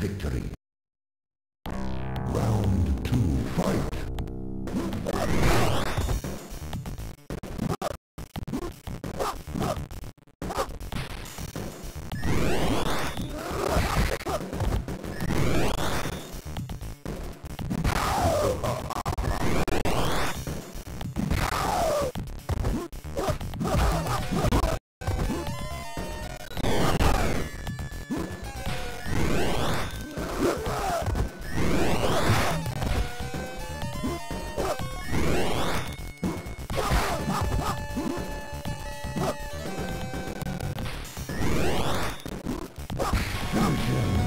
victory. Come here.